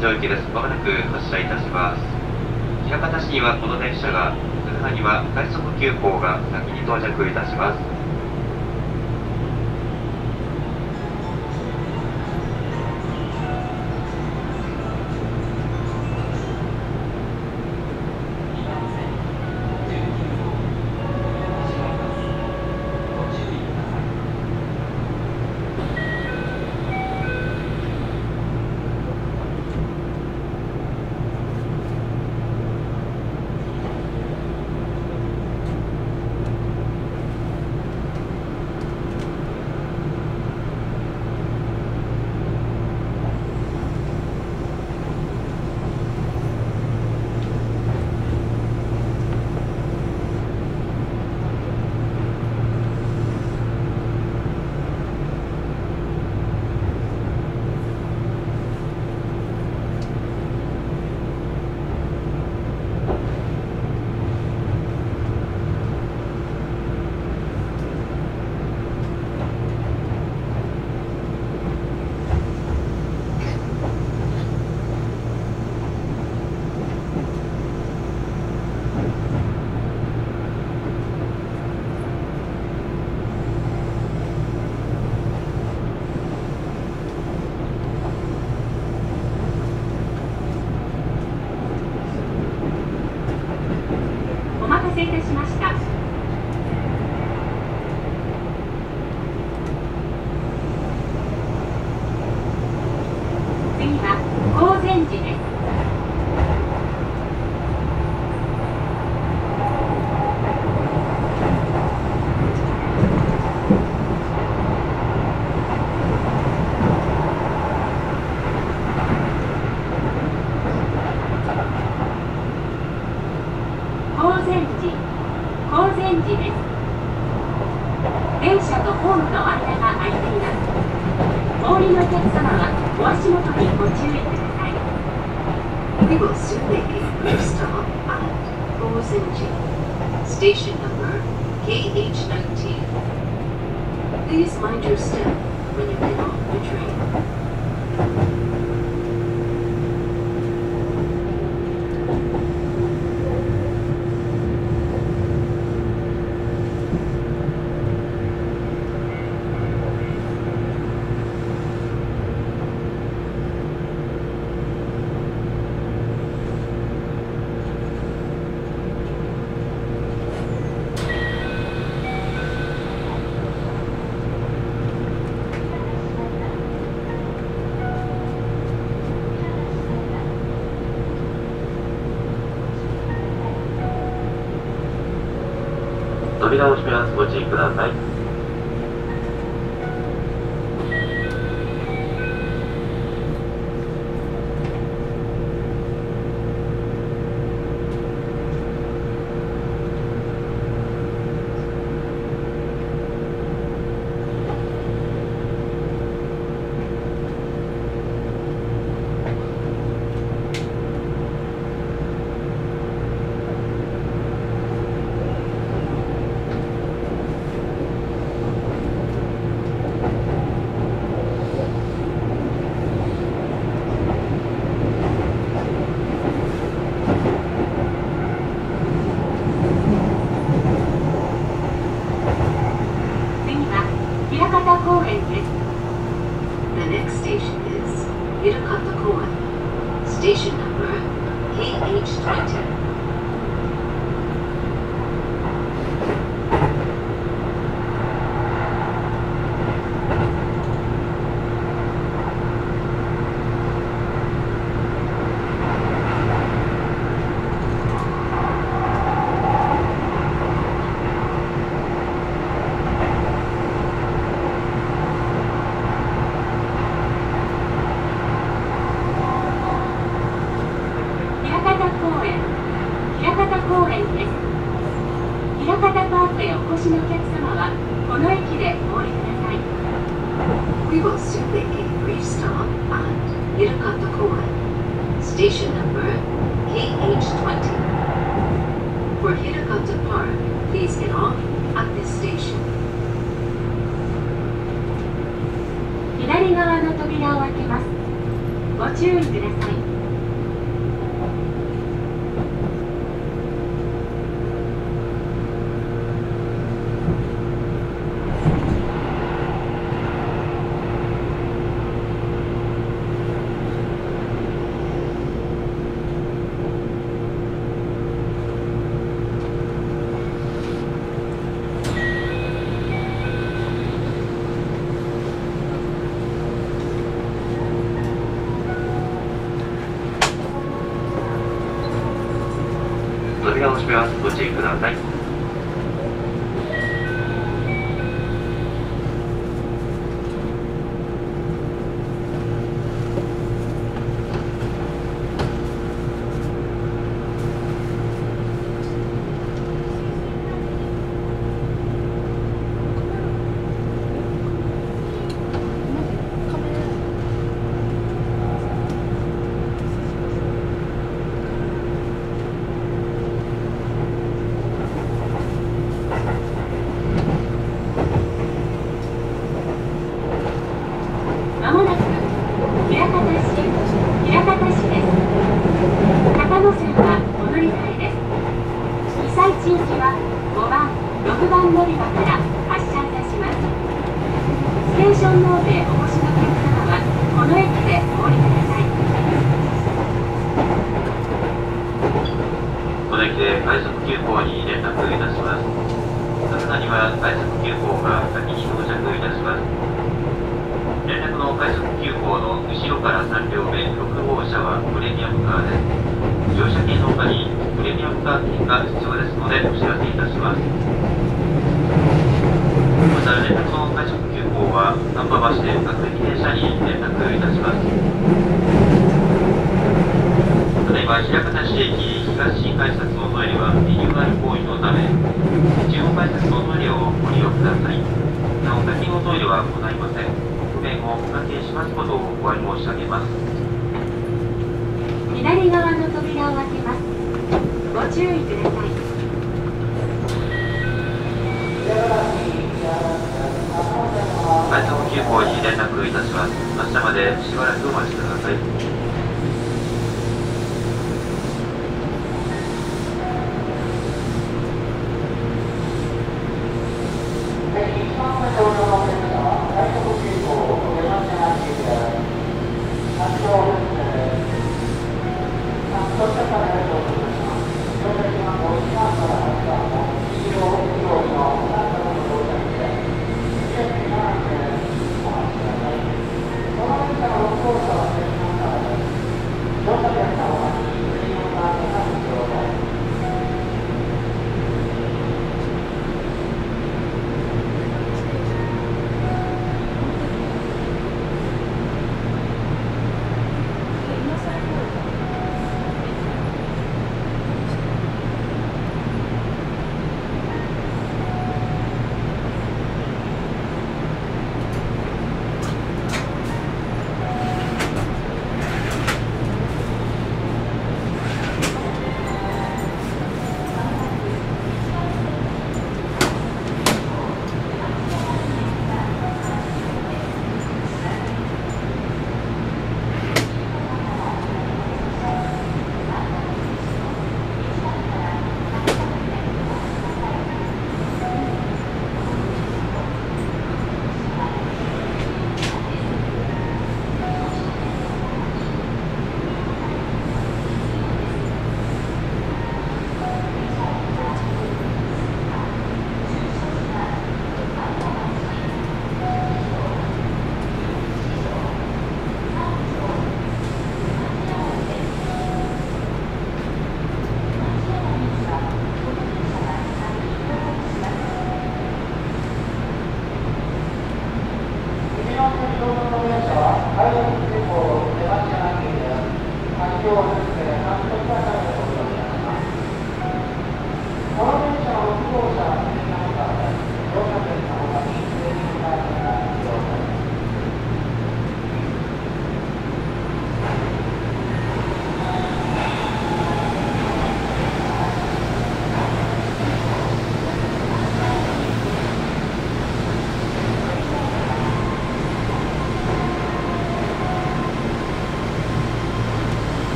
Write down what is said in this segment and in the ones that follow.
上行きです。まもなく発車いたします。枚方市にはこの電車が、敦には快速急行が先に到着いたします。直します。ご注意ください。Page 20. 開けしますことをお詫び申し上げます。左側の扉を開けます。ご注意ください。内藤急行に連絡いたします。明日までしばらくお待ちください。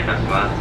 いたします。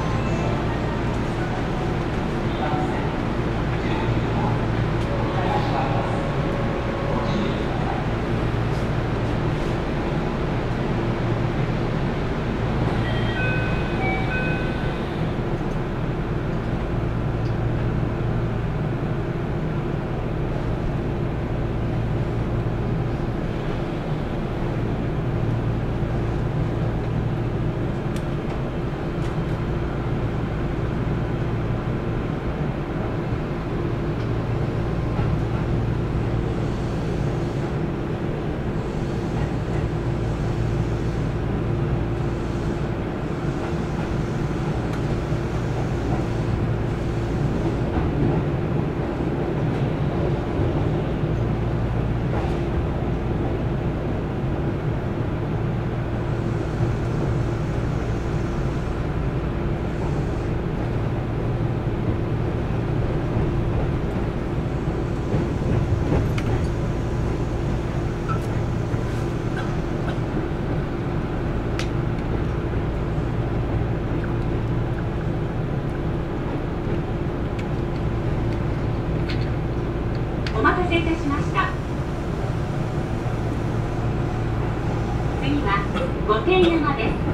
御殿山です。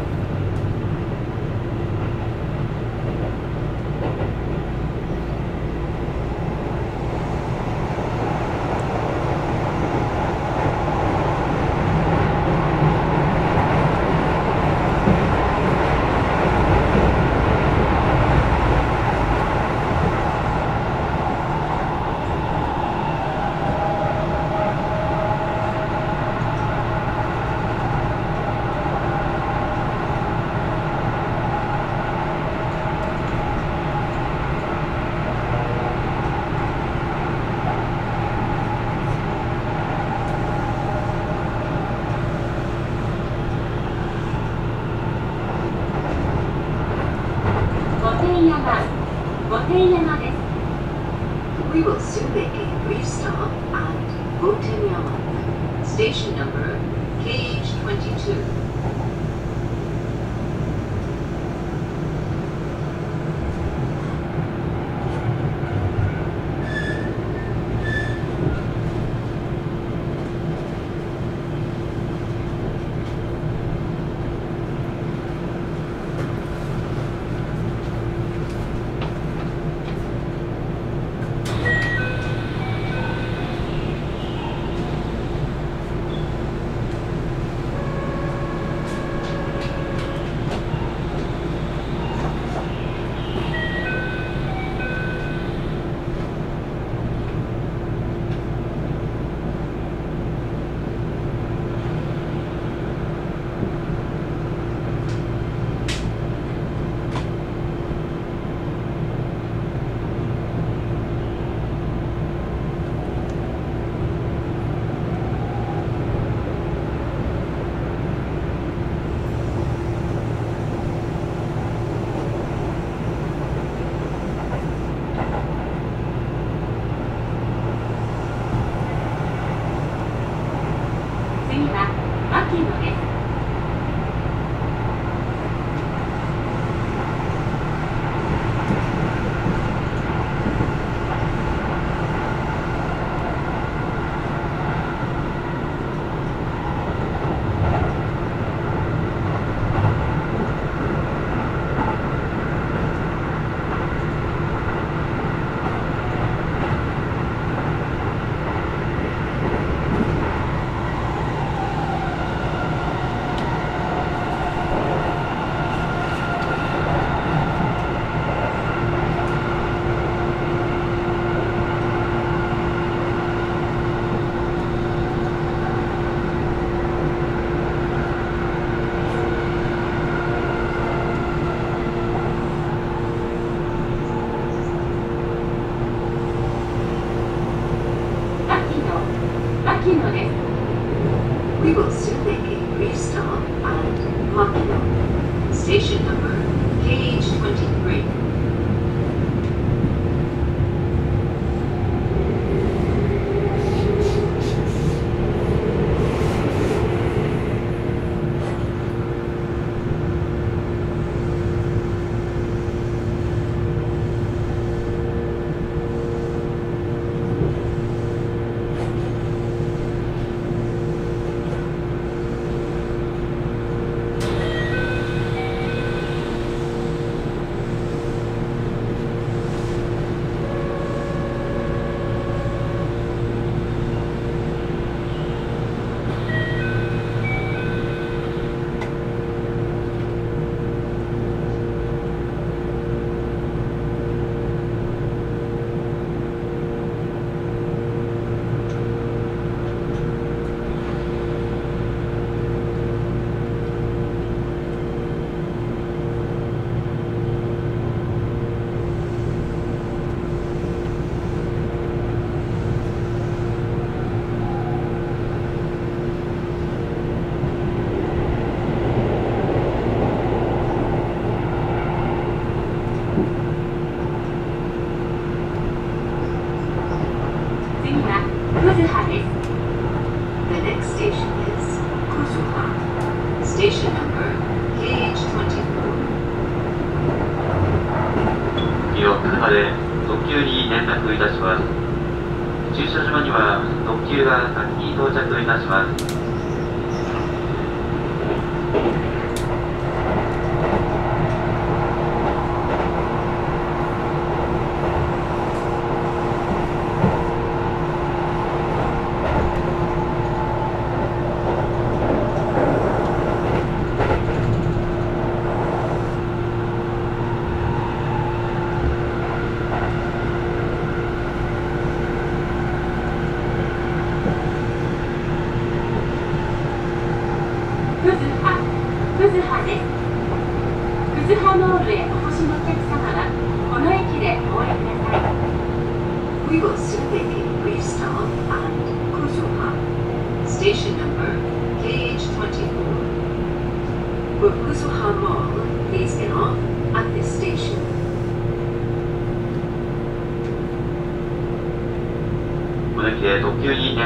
たします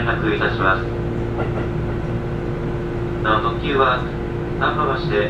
連絡いたします。なお特急は、丹波橋で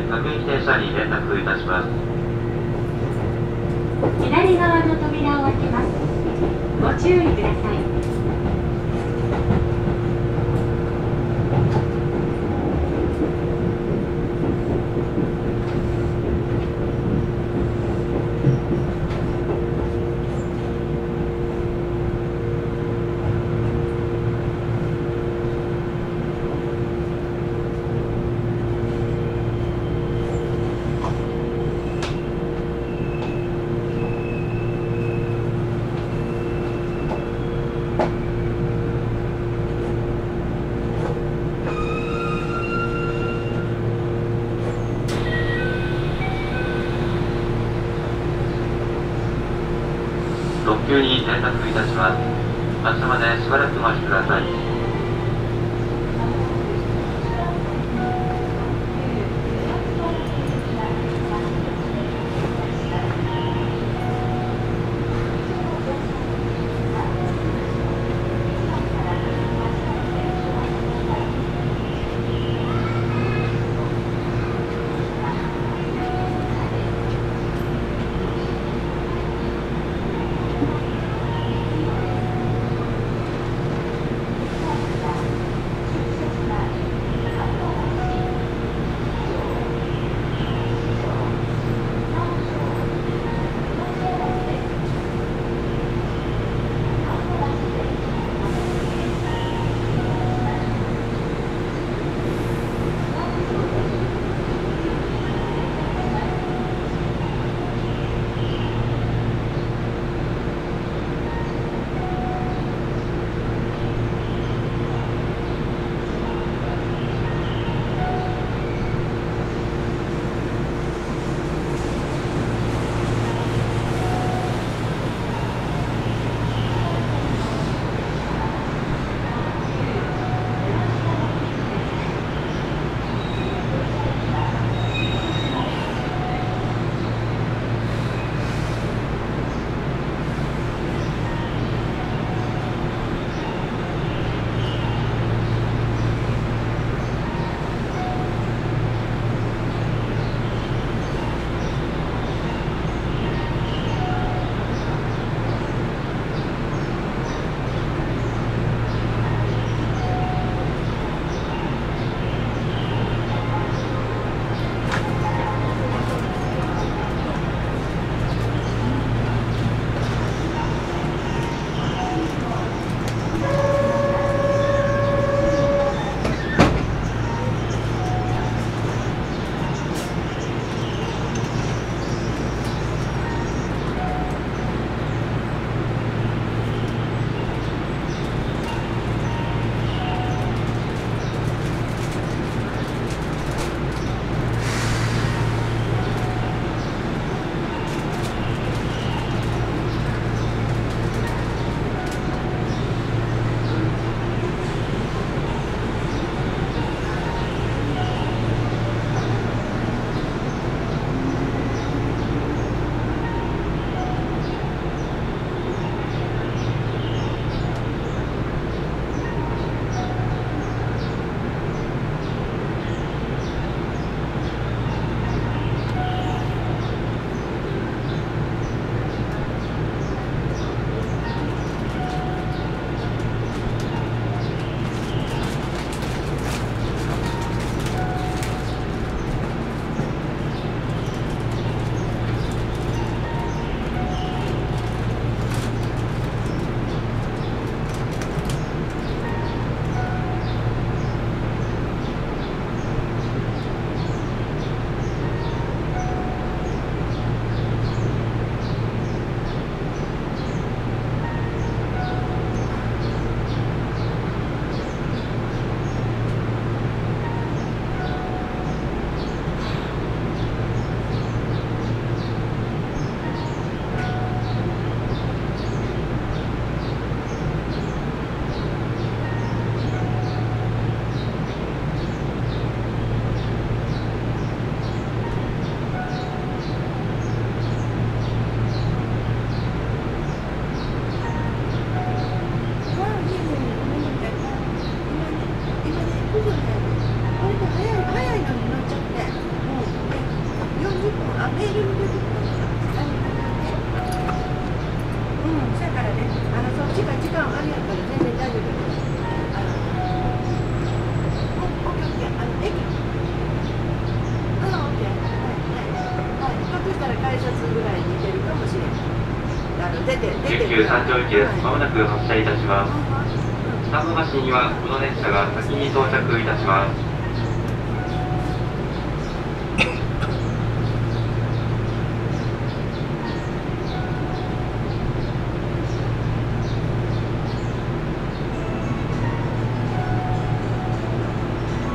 到着いたします。発車までしばらく行きです。まもなく発車いたします。橋にはこの車が先に到着いたします。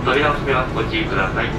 扉を閉めます。ご注意ください。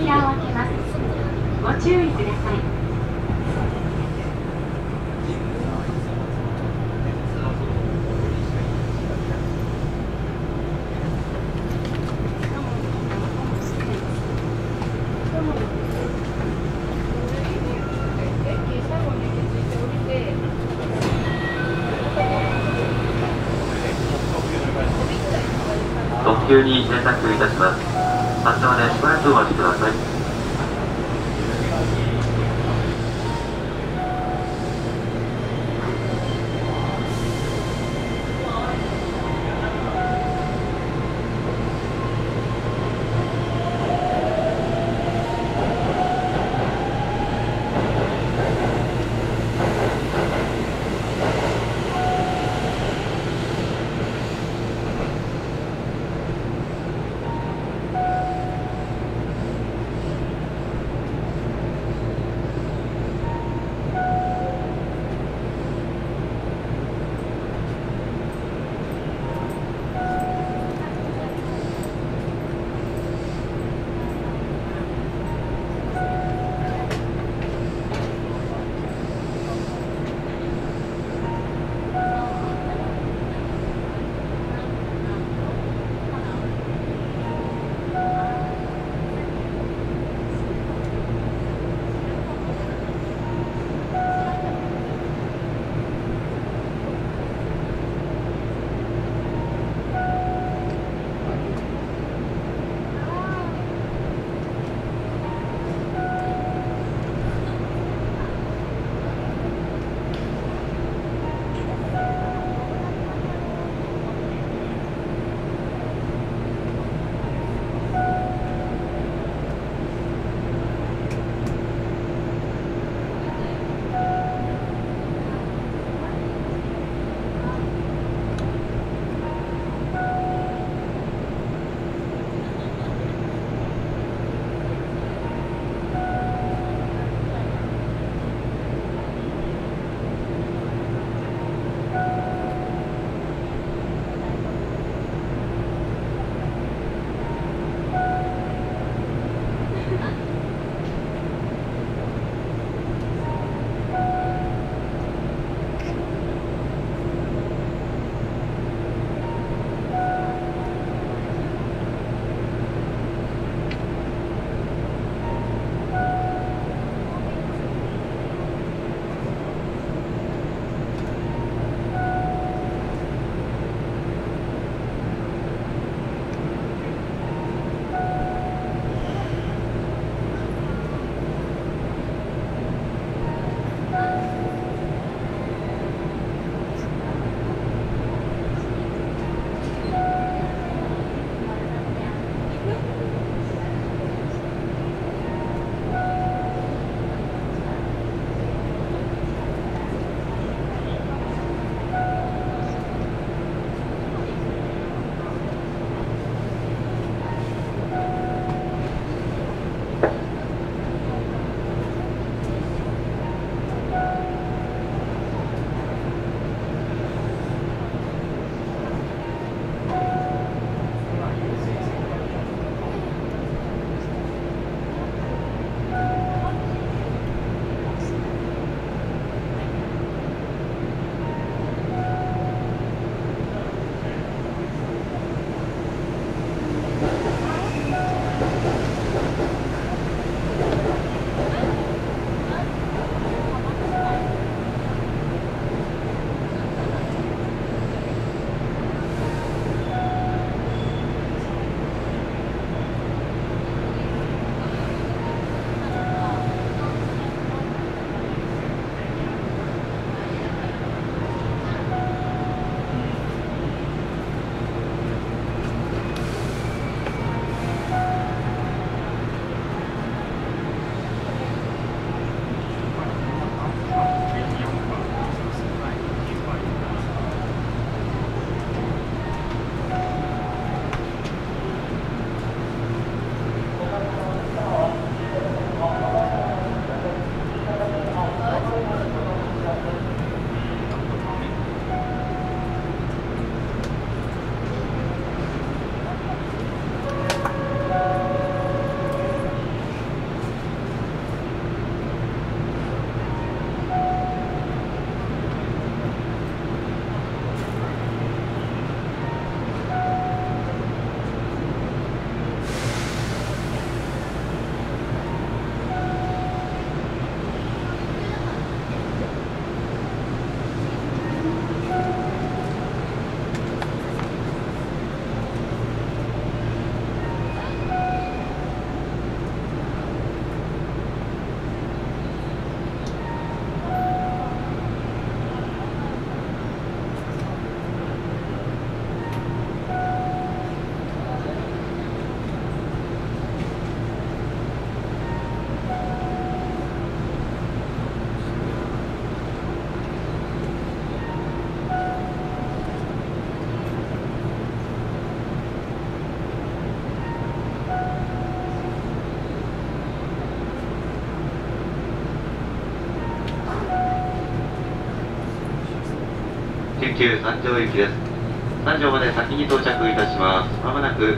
扉を開けます。ご注意ください。急に連絡いたします。までしばらくお待ち急三条行きです。三条まで先に到着いたします。まもなく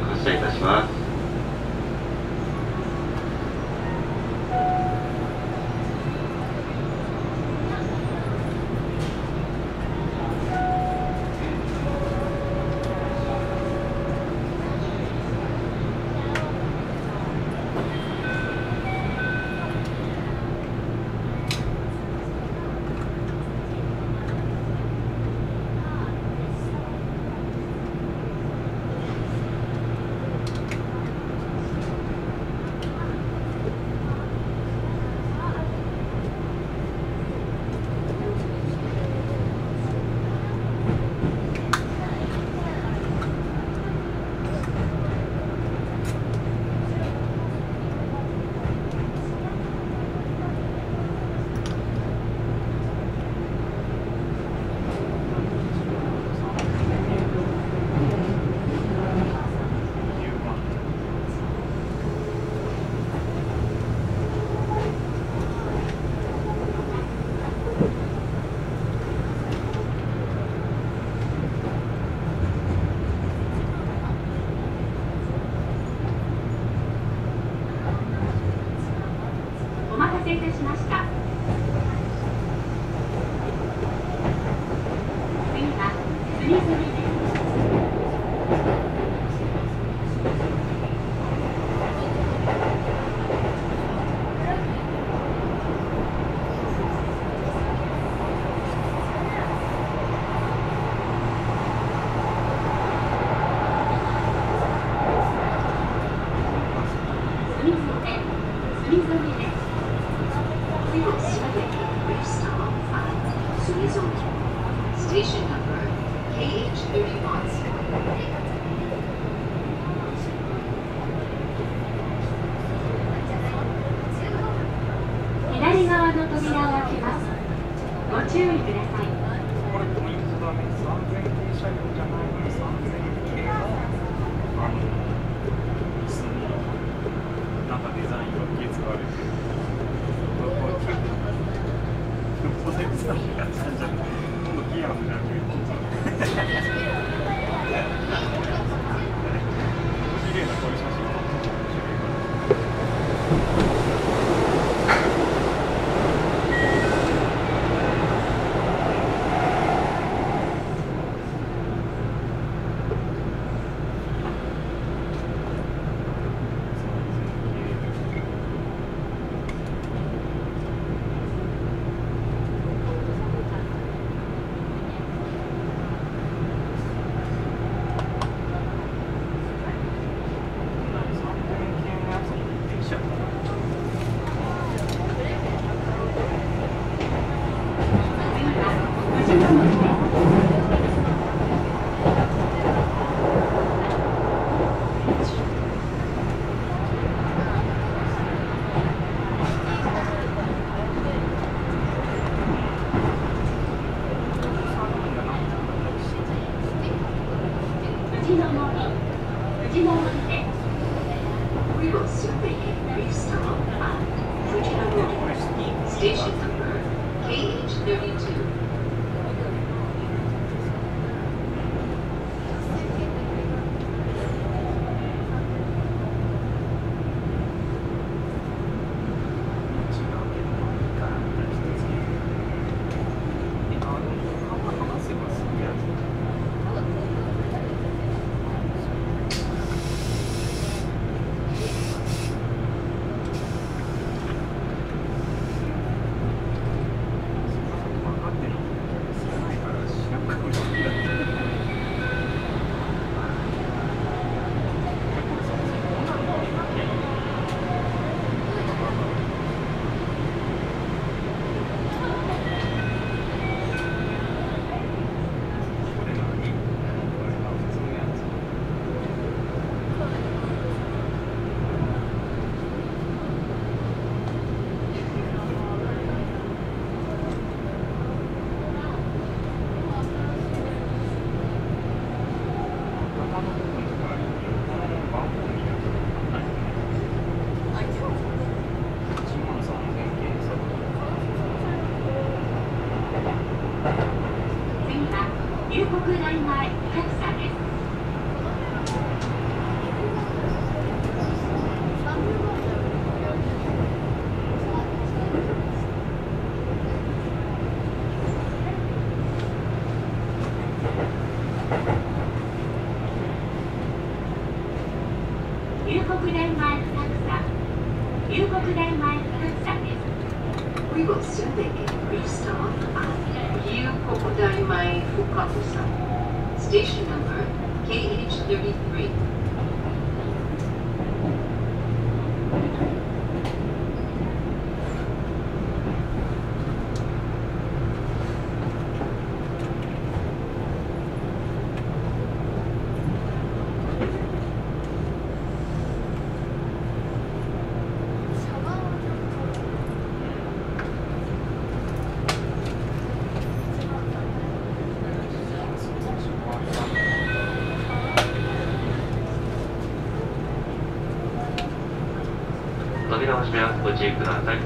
をしめはご注意ください。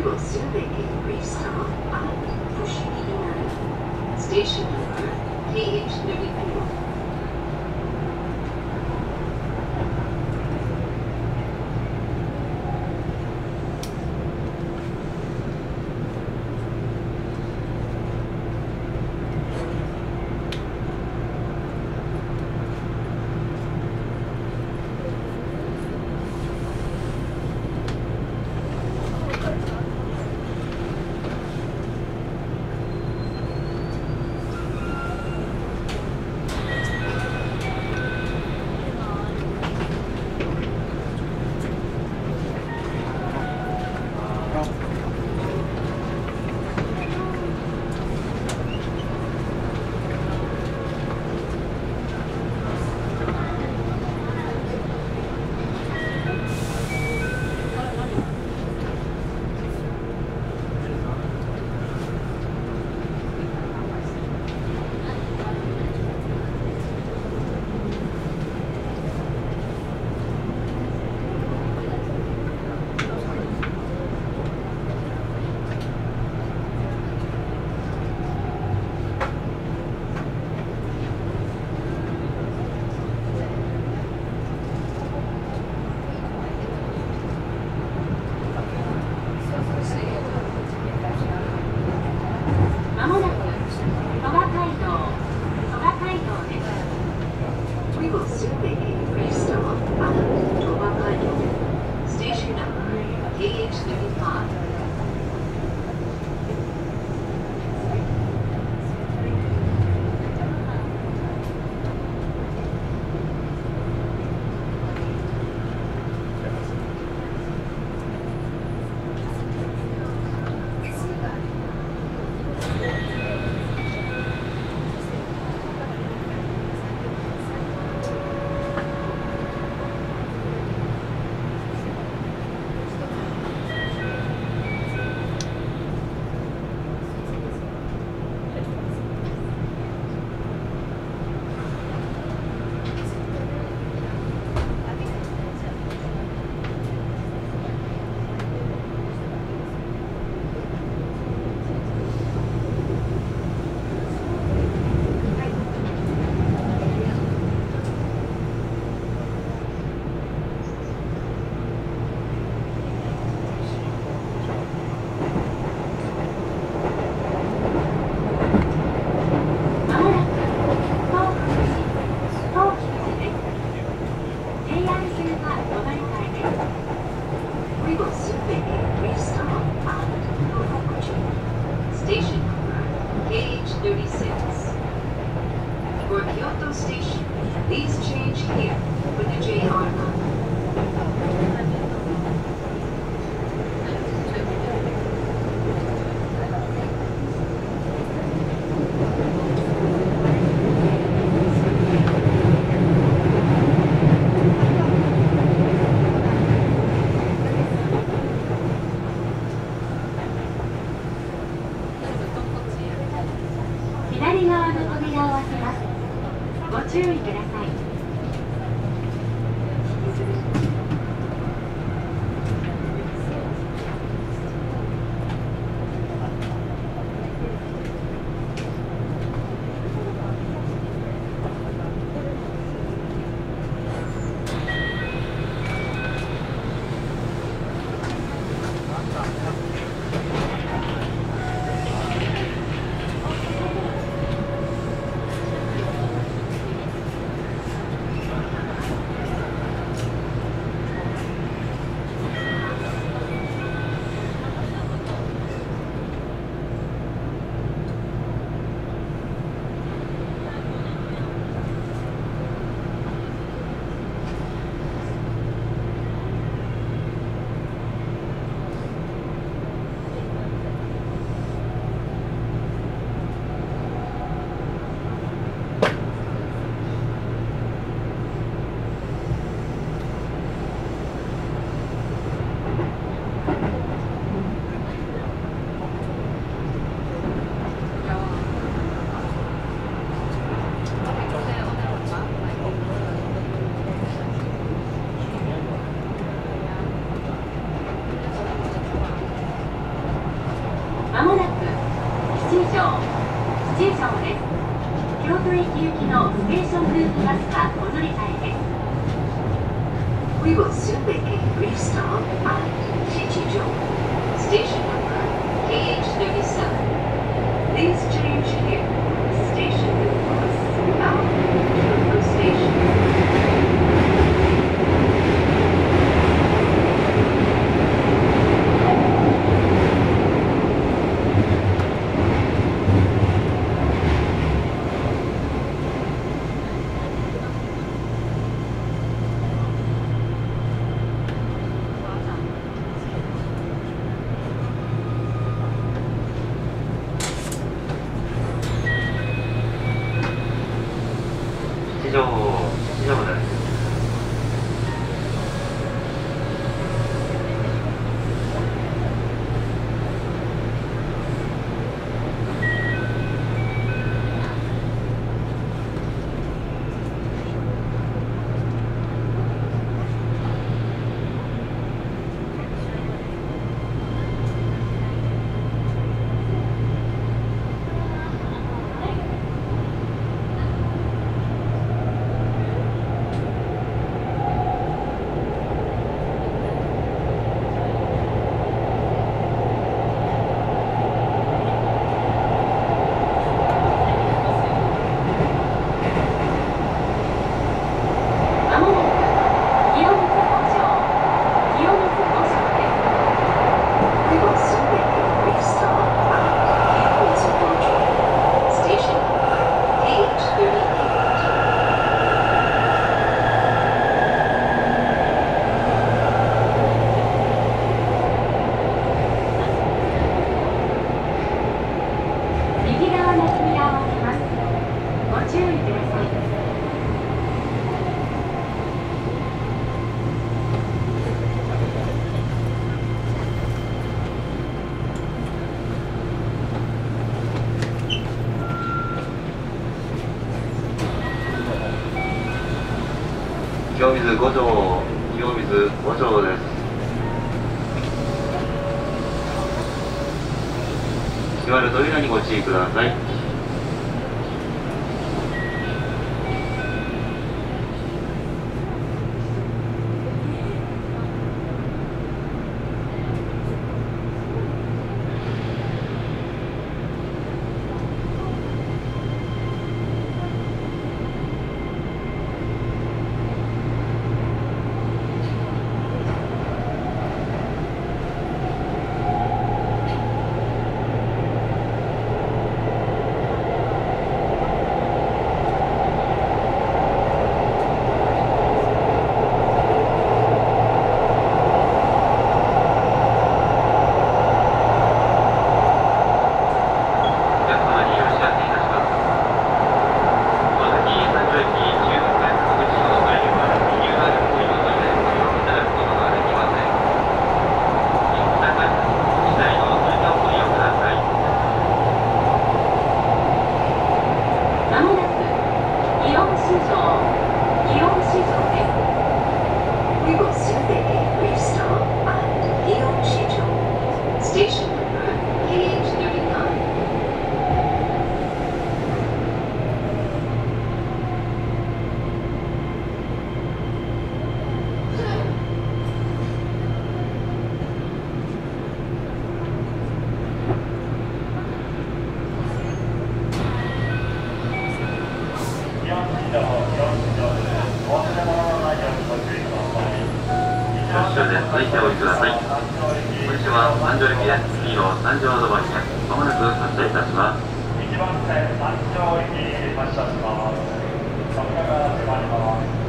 We will soon make a brief stop at Fushimi station number PH 94. Kyoto Station. Please change here with the JR line. 注意ください。ばで。まもなく発車いたします。1番線山頂に発車します。がまります。